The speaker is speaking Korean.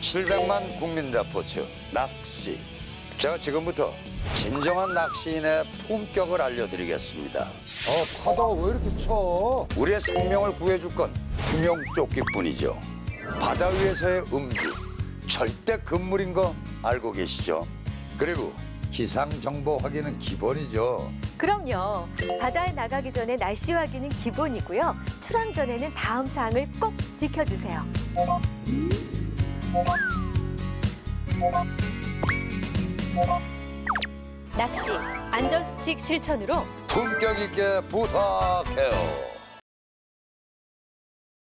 시작. 700만 국민 레포츠 낚시. 제가 지금부터 진정한 낚시인의 품격을 알려드리겠습니다. 아 바다 왜 이렇게 쳐? 우리의 생명을 구해줄 건 구명조끼뿐이죠. 바다 위에서의 음주 절대 금물인 거 알고 계시죠? 그리고 기상 정보 확인은 기본이죠. 그럼요. 바다에 나가기 전에 날씨 확인은 기본이고요. 출항 전에는 다음 사항을 꼭 지켜주세요. 낚시 안전수칙 실천으로 품격 있게 부탁해요.